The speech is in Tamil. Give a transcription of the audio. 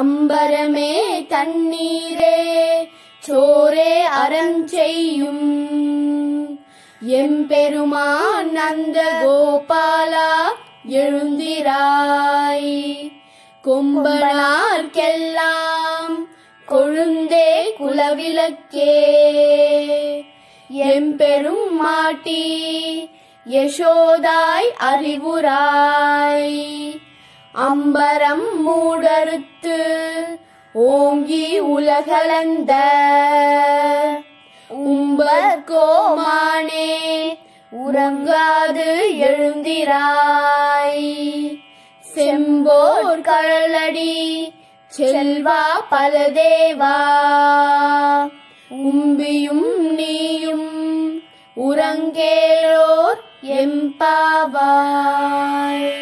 அம்பரமே தண்ணீரே சோரே அறஞ்செய்யும் எம்பெருமான் நந்த கோபாலா எழுந்திராய் கொம்பனார்க்கெல்லாம் கொழுந்தே குலவிளக்கே. எம்பெரும் மாட்டி யசோதாய் அறிவுராய். அம்பரம் மூடறுத்து ஓங்கி உலகலந்த உம்பர் கோமானே உறங்காது எழுந்திராய். செம்போர் கழலடி செல்வா பலதேவா. உம்பியும் நீயும் உறங்கேலோர் எம்பாவாய்